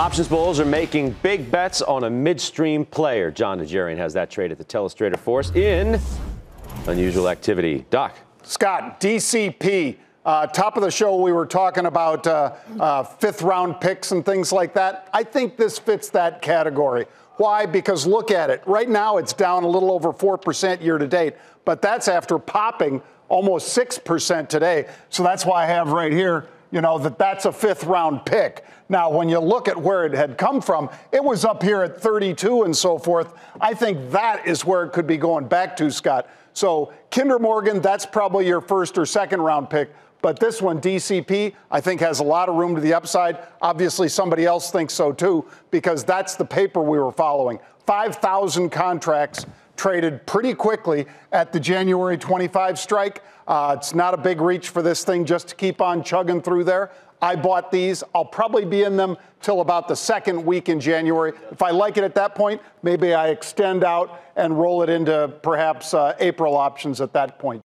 Options bulls are making big bets on a midstream player. Jon Najarian has that trade at the Telestrator Force in unusual activity. Doc. Scott, DCP. Uh, top of the show, we were talking about uh, uh, fifth round picks and things like that. I think this fits that category. Why? Because look at it. Right now, it's down a little over 4% year to date, but that's after popping almost 6% today. So that's why I have right here you know, that that's a fifth round pick. Now, when you look at where it had come from, it was up here at 32 and so forth. I think that is where it could be going back to, Scott. So, Kinder Morgan, that's probably your first or second round pick. But this one, DCP, I think has a lot of room to the upside. Obviously, somebody else thinks so too, because that's the paper we were following. 5,000 contracts traded pretty quickly at the January 25 strike. Uh, it's not a big reach for this thing just to keep on chugging through there. I bought these. I'll probably be in them till about the second week in January. If I like it at that point, maybe I extend out and roll it into perhaps uh, April options at that point.